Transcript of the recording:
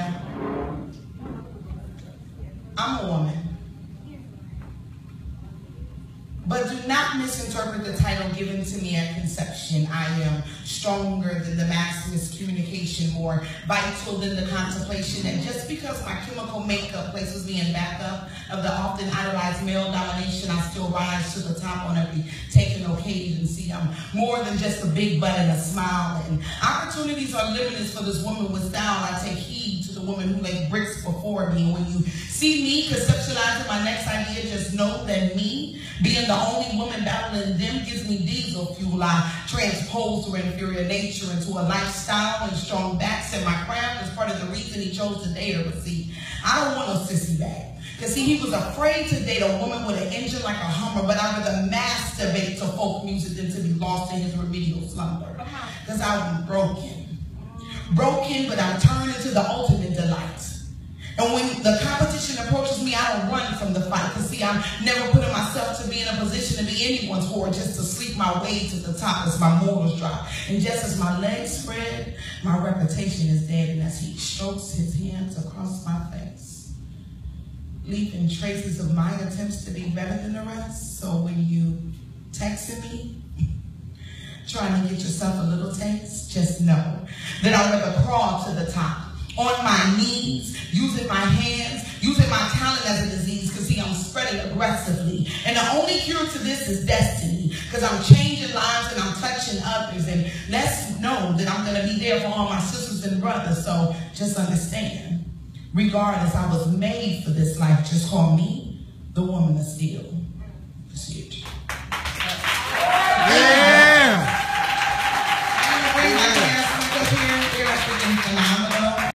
Yeah. I'm a woman. But do not misinterpret the title given to me at conception. I am stronger than the mass miscommunication, more vital than the contemplation. And just because my chemical makeup places me in backup of the often idolized male domination, I still rise to the top on every taken occasion. See, I'm more than just a big butt and a smile. And opportunities are limitless for this woman with style. I take woman who laid bricks before me. When you see me conceptualizing my next idea, just know that me being the only woman battling them gives me diesel fuel. I transpose her inferior nature into a lifestyle and strong backs, and my crown is part of the reason he chose to date her. But see, I don't want no sissy back. Because see, he was afraid to date a woman with an engine like a Hummer, but I would rather masturbate to folk music than to be lost in his remedial slumber. Uh-huh. Because I was broken. Broken, but I'm turned into the ultimate. And when the competition approaches me, I don't run from the fight. Because see, I'm never putting myself to be in a position to be anyone's whore just to sleep my way to the top as my morals drop. And just as my legs spread, my reputation is dead. And as he strokes his hands across my face, leaving traces of my attempts to be better than the rest. So when you texting me, trying to get yourself a little taste, just know that I'll never crawl to the top on my knees, using my hands, using my talent as a disease, because see, I'm spreading aggressively. And the only cure to this is destiny, because I'm changing lives and I'm touching others. And let's know that I'm going to be there for all my sisters and brothers. So just understand, regardless, I was made for this life. Just call me the woman of steel. See